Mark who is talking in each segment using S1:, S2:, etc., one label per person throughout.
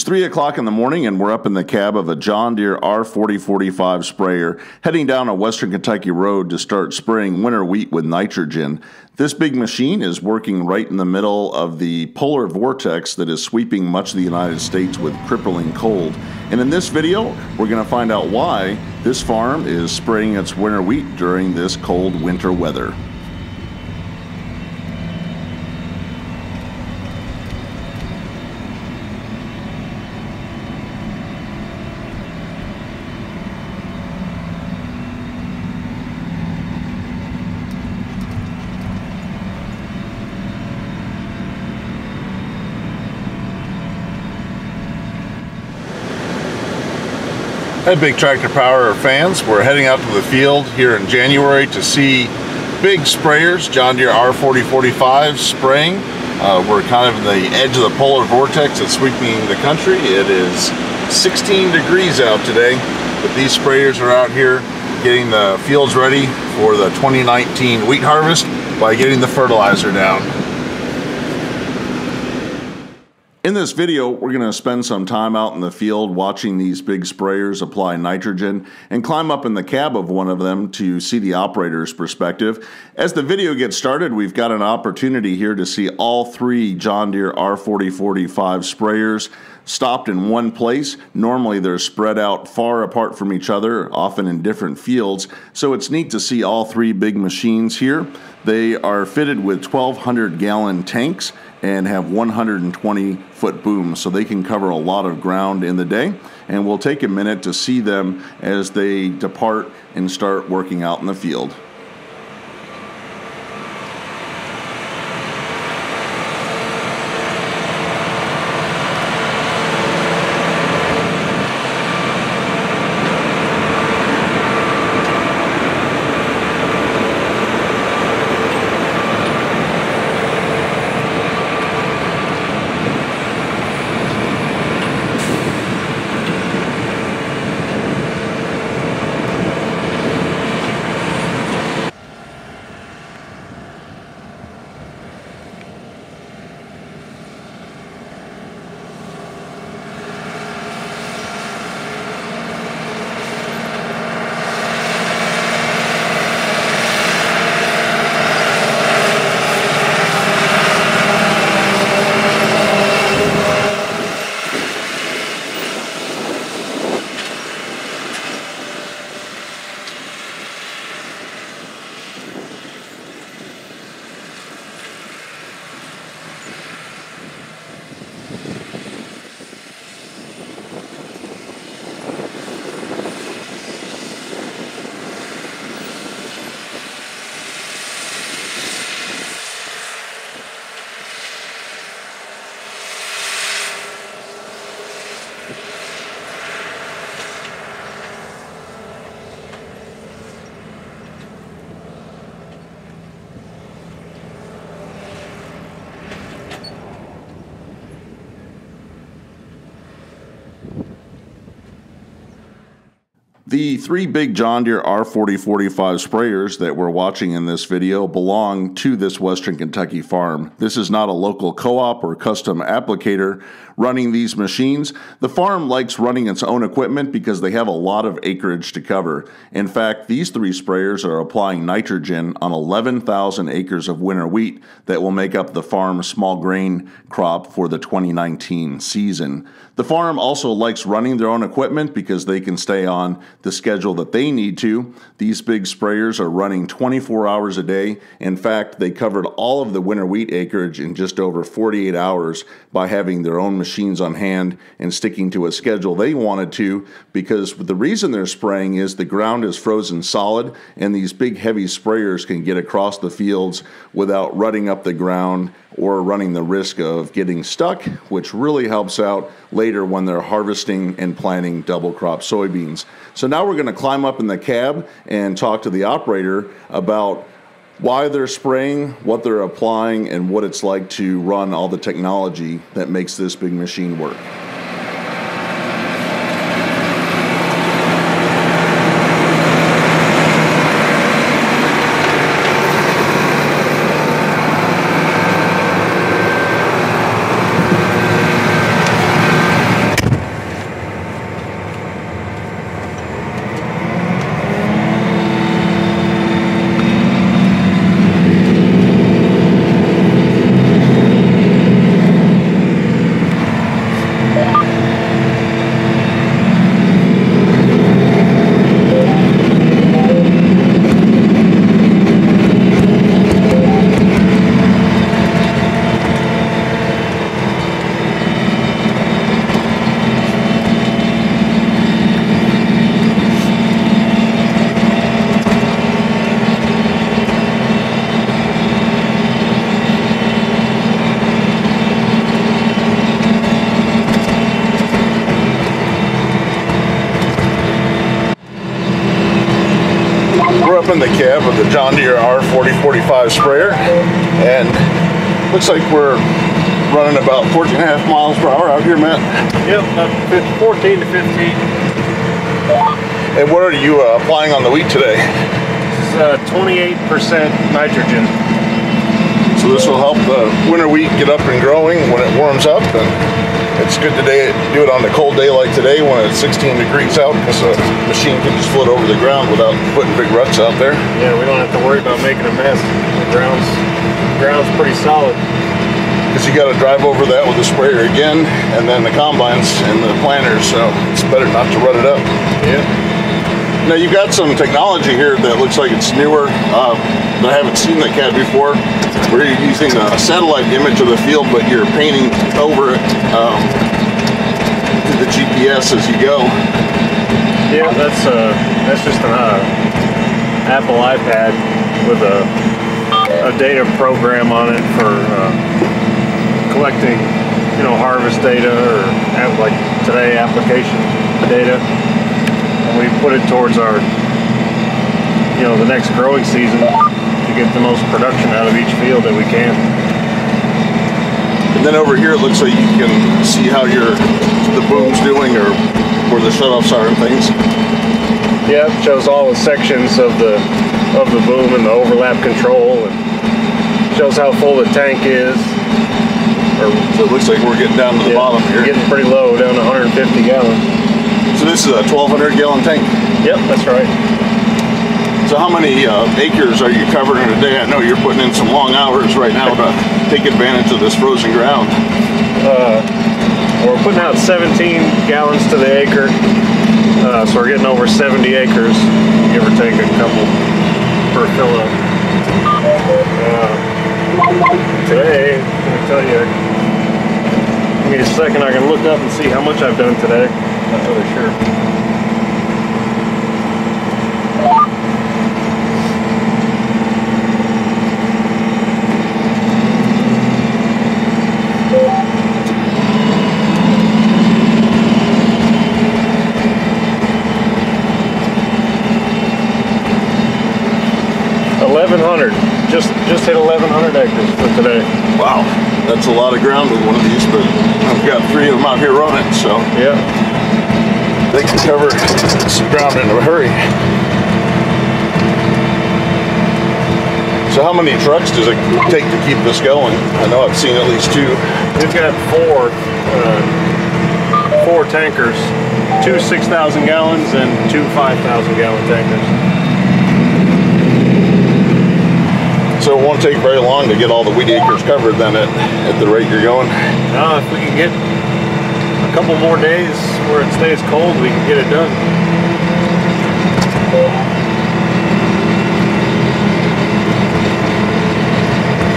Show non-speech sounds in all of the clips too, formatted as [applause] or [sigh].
S1: It's 3 o'clock in the morning, and we're up in the cab of a John Deere R4045 sprayer, heading down a western Kentucky road to start spraying winter wheat with nitrogen. This big machine is working right in the middle of the polar vortex that is sweeping much of the United States with crippling cold. And in this video, we're going to find out why this farm is spraying its winter wheat during this cold winter weather. Hey, Big Tractor Power fans. We're heading out to the field here in January to see big sprayers, John Deere R4045 spraying. Uh, we're kind of in the edge of the polar vortex that's sweeping the country. It is 16 degrees out today, but these sprayers are out here getting the fields ready for the 2019 wheat harvest by getting the fertilizer down. In this video, we're going to spend some time out in the field watching these big sprayers apply nitrogen and climb up in the cab of one of them to see the operator's perspective. As the video gets started, we've got an opportunity here to see all three John Deere R4045 sprayers stopped in one place. Normally they're spread out far apart from each other, often in different fields. So it's neat to see all three big machines here. They are fitted with 1200 gallon tanks and have 120 foot booms, so they can cover a lot of ground in the day. And we'll take a minute to see them as they depart and start working out in the field. The three big John Deere R4045 sprayers that we're watching in this video belong to this Western Kentucky farm. This is not a local co-op or custom applicator running these machines. The farm likes running its own equipment because they have a lot of acreage to cover. In fact, these three sprayers are applying nitrogen on 11,000 acres of winter wheat that will make up the farm's small grain crop for the 2019 season. The farm also likes running their own equipment because they can stay on the schedule that they need to. These big sprayers are running 24 hours a day. In fact, they covered all of the winter wheat acreage in just over 48 hours by having their own machines on hand and sticking to a schedule they wanted to because the reason they're spraying is the ground is frozen solid and these big heavy sprayers can get across the fields without rutting up the ground or running the risk of getting stuck, which really helps out later when they're harvesting and planting double crop soybeans. So now we're going to climb up in the cab and talk to the operator about why they're spraying, what they're applying, and what it's like to run all the technology that makes this big machine work. In the cab of the John Deere R4045 sprayer, and looks like we're running about 14 and a half miles per hour out here, Matt.
S2: Yep, about 14 to 15.
S1: And what are you uh, applying on the wheat today?
S2: This is 28% uh, nitrogen.
S1: So this will help the winter wheat get up and growing when it warms up. And it's good to do it on a cold day like today when it's 16 degrees out because the machine can just float over the ground without putting big ruts out there.
S2: Yeah, we don't have to worry about making a mess. The ground's, the ground's pretty solid.
S1: Because you got to drive over that with the sprayer again, and then the combines and the planters, so it's better not to rut it up.
S2: Yeah.
S1: Now you've got some technology here that looks like it's newer, uh, that I haven't seen that CAD before, where you're using a satellite image of the field, but you're painting over it um, to the GPS as you go.
S2: Yeah, that's uh, that's just an uh, Apple iPad with a, a data program on it for uh, collecting, you know, harvest data or like today application data and we put it towards our, you know, the next growing season to get the most production out of each field that we can.
S1: And then over here, it looks like you can see how your the boom's doing or where the shutoffs are and things.
S2: Yeah, it shows all the sections of the of the boom and the overlap control, and shows how full the tank is.
S1: Or, so it looks like we're getting down to the yeah, bottom here.
S2: Getting pretty low, down to 150 gallons.
S1: So this is a 1,200 gallon tank?
S2: Yep, that's right.
S1: So how many uh, acres are you covering in a day? I know you're putting in some long hours right now to take advantage of this frozen ground.
S2: Uh, we're putting out 17 gallons to the acre. Uh, so we're getting over 70 acres, give or take a couple per fill up. Uh, today, let me tell you, give me a second, I can look up and see how much I've done today not really sure. Eleven hundred, just just hit eleven hundred acres for today.
S1: Wow, that's a lot of ground with one of these, but I've got three of them out here running, so
S2: yeah
S1: they can cover some ground in a hurry. So how many trucks does it take to keep this going? I know I've seen at least two.
S2: We've got four, uh, four tankers, two 6,000 gallons and two 5,000 gallon tankers.
S1: So it won't take very long to get all the wheat acres covered then at, at the rate you're going?
S2: No, if we can get a couple more days where it stays cold, we can get it done.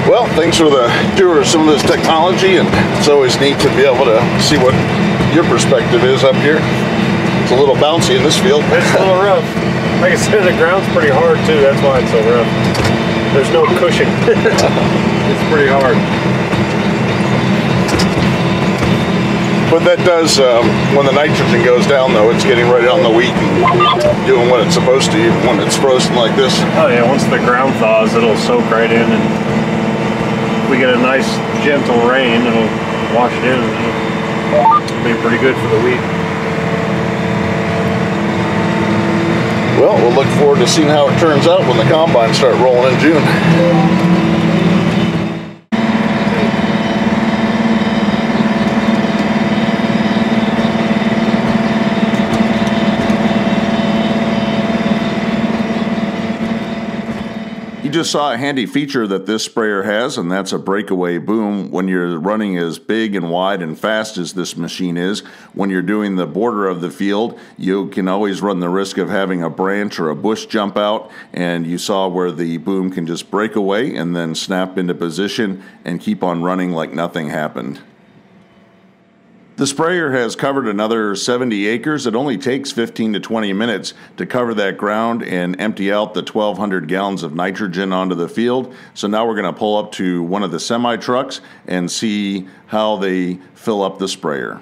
S1: Well, thanks for the tour of some of this technology, and it's always neat to be able to see what your perspective is up here. It's a little bouncy in this field.
S2: It's a little rough. Like I said, the ground's pretty hard too. That's why it's so rough. There's no cushion. [laughs] it's pretty hard.
S1: But that does, um, when the nitrogen goes down though, it's getting right on the wheat and doing what it's supposed to even when it's frozen like this.
S2: Oh yeah, once the ground thaws, it'll soak right in and if we get a nice gentle rain, it'll wash it in and it'll be pretty good for the wheat.
S1: Well, we'll look forward to seeing how it turns out when the combines start rolling in June. Just saw a handy feature that this sprayer has, and that's a breakaway boom. When you're running as big and wide and fast as this machine is, when you're doing the border of the field, you can always run the risk of having a branch or a bush jump out, and you saw where the boom can just break away and then snap into position and keep on running like nothing happened. The sprayer has covered another 70 acres. It only takes 15 to 20 minutes to cover that ground and empty out the 1,200 gallons of nitrogen onto the field. So now we're going to pull up to one of the semi trucks and see how they fill up the sprayer.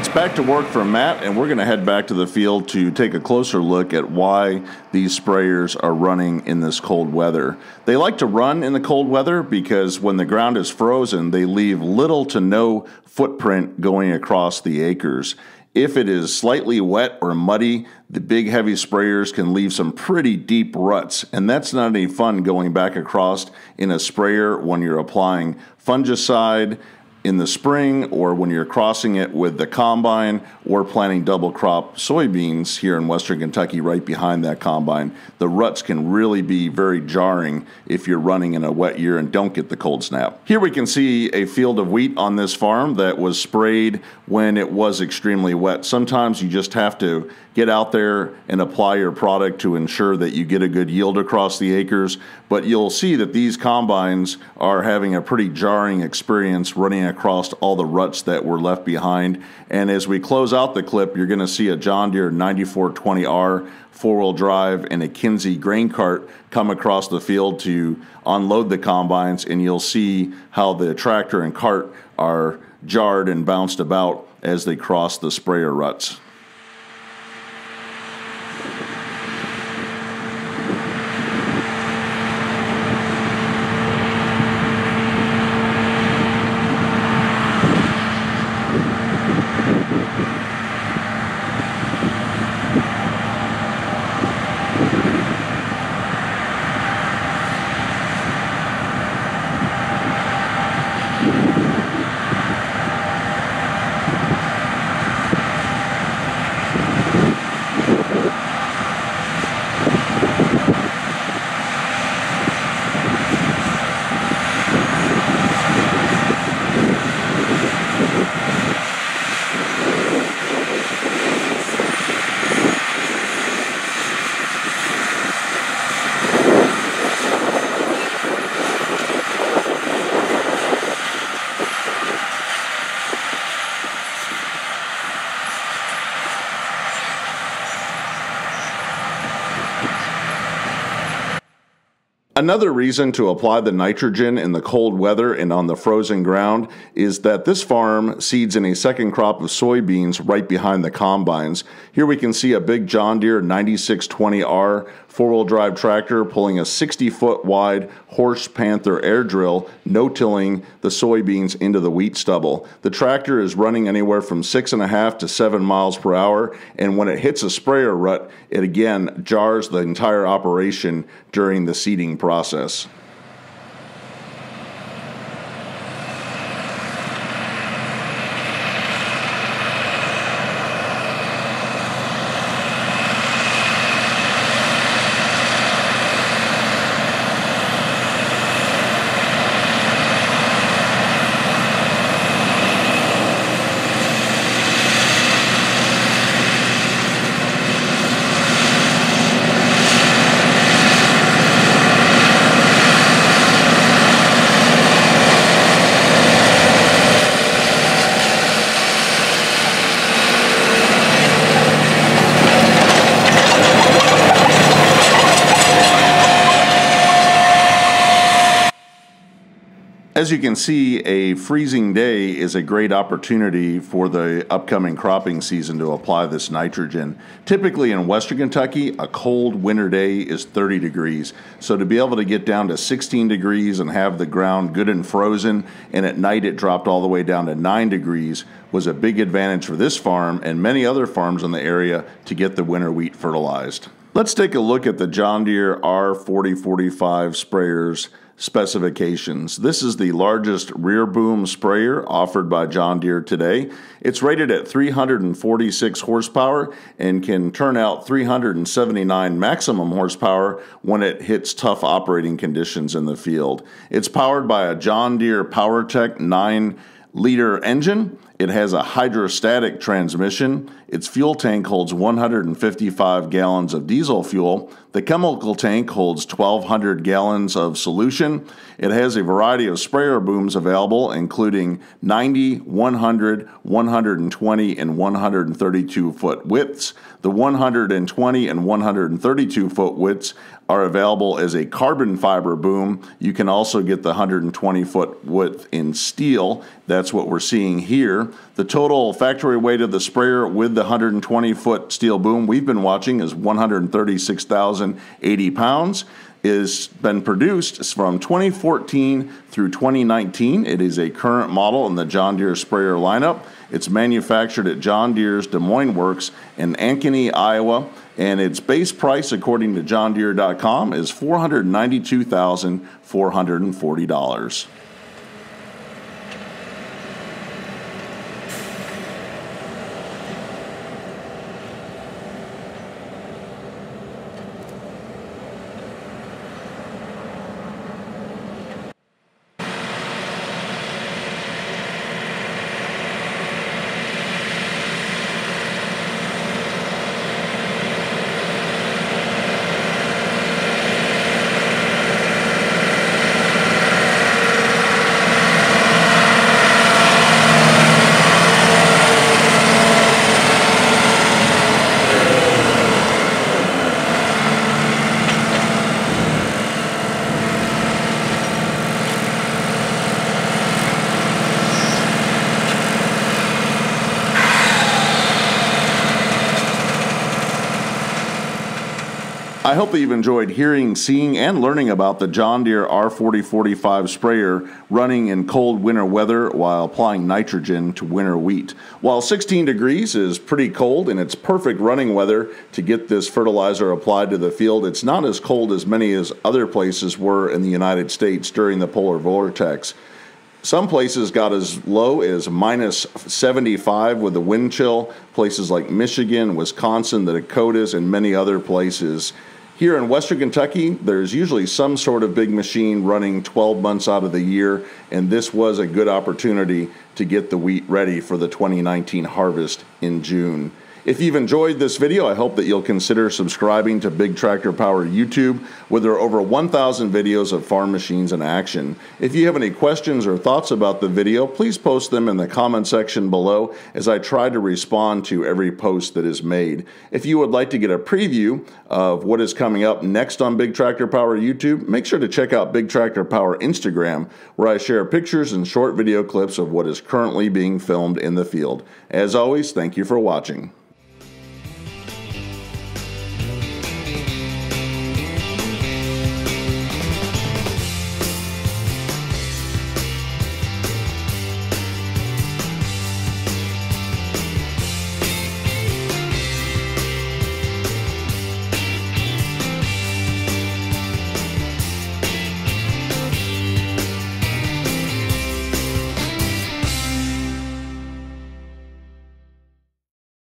S1: It's back to work for Matt, and we're going to head back to the field to take a closer look at why these sprayers are running in this cold weather. They like to run in the cold weather because when the ground is frozen, they leave little to no footprint going across the acres. If it is slightly wet or muddy, the big heavy sprayers can leave some pretty deep ruts, and that's not any fun going back across in a sprayer when you're applying fungicide in the spring or when you're crossing it with the combine or planting double crop soybeans here in western Kentucky right behind that combine, the ruts can really be very jarring if you're running in a wet year and don't get the cold snap. Here we can see a field of wheat on this farm that was sprayed when it was extremely wet. Sometimes you just have to get out there and apply your product to ensure that you get a good yield across the acres. But you'll see that these combines are having a pretty jarring experience running across all the ruts that were left behind. And as we close out the clip, you're going to see a John Deere 9420R four wheel drive and a Kinze grain cart come across the field to unload the combines. And you'll see how the tractor and cart are jarred and bounced about as they cross the sprayer ruts. Another reason to apply the nitrogen in the cold weather and on the frozen ground is that this farm seeds in a second crop of soybeans right behind the combines. Here we can see a big John Deere 9620R four-wheel drive tractor pulling a 60-foot wide Horsch Panther air drill, no-tilling the soybeans into the wheat stubble. The tractor is running anywhere from six and a half to seven miles per hour, and when it hits a sprayer rut, it again jars the entire operation during the seeding process. As you can see, a freezing day is a great opportunity for the upcoming cropping season to apply this nitrogen. Typically in western Kentucky, a cold winter day is 30 degrees. So to be able to get down to 16 degrees and have the ground good and frozen, and at night it dropped all the way down to 9 degrees, was a big advantage for this farm and many other farms in the area to get the winter wheat fertilized. Let's take a look at the John Deere R4045 sprayers specifications. This is the largest rear boom sprayer offered by John Deere today. It's rated at 346 horsepower and can turn out 379 maximum horsepower when it hits tough operating conditions in the field. It's powered by a John Deere PowerTech 9 liter engine. It has a hydrostatic transmission. Its fuel tank holds 155 gallons of diesel fuel. The chemical tank holds 1,200 gallons of solution. It has a variety of sprayer booms available, including 90, 100, 120, and 132 foot widths. The 120 and 132 foot widths are available as a carbon fiber boom. You can also get the 120 foot width in steel. That's what we're seeing here. The total factory weight of the sprayer with the 120 foot steel boom we've been watching is 136,080 pounds is been produced from 2014 through 2019. It is a current model in the John Deere sprayer lineup. It's manufactured at John Deere's Des Moines Works in Ankeny, Iowa, and its base price, according to JohnDeere.com, is $492,440. I hope that you've enjoyed hearing, seeing, and learning about the John Deere R4045 sprayer running in cold winter weather while applying nitrogen to winter wheat. While 16 degrees is pretty cold and it's perfect running weather to get this fertilizer applied to the field, it's not as cold as many as other places were in the United States during the polar vortex. Some places got as low as minus 75 with the wind chill. Places like Michigan, Wisconsin, the Dakotas, and many other places. Here in Western Kentucky, there's usually some sort of big machine running 12 months out of the year, and this was a good opportunity to get the wheat ready for the 2019 harvest in June. If you've enjoyed this video, I hope that you'll consider subscribing to Big Tractor Power YouTube, where there are over 1,000 videos of farm machines in action. If you have any questions or thoughts about the video, please post them in the comment section below as I try to respond to every post that is made. If you would like to get a preview of what is coming up next on Big Tractor Power YouTube, make sure to check out Big Tractor Power Instagram, where I share pictures and short video clips of what is currently being filmed in the field. As always, thank you for watching.